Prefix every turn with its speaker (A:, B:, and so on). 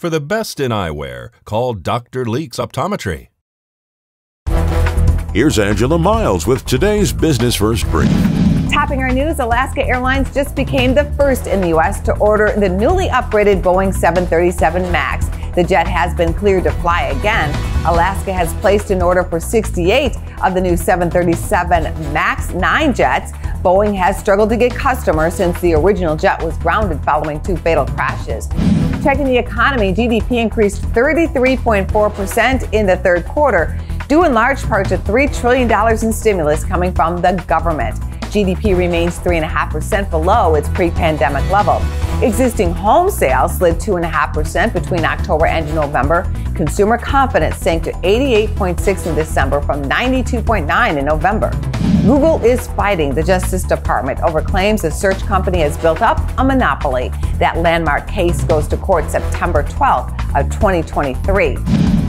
A: For the best in eyewear, call Dr. Leeks Optometry.
B: Here's Angela Miles with today's Business First Brief.
C: Topping our news, Alaska Airlines just became the first in the U.S. to order the newly upgraded Boeing 737 MAX. The jet has been cleared to fly again. Alaska has placed an order for 68 of the new 737 MAX 9 jets. Boeing has struggled to get customers since the original jet was grounded following two fatal crashes. Checking the economy, GDP increased 33.4% in the third quarter, due in large part to $3 trillion in stimulus coming from the government. GDP remains 3.5% below its pre pandemic level. Existing home sales slid 2.5% between October and November. Consumer confidence sank to 88.6 in December from 92.9 in November. Google is fighting the Justice Department over claims the search company has built up a monopoly. That landmark case goes to court September 12th of 2023.